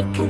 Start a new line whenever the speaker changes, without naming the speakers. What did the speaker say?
It can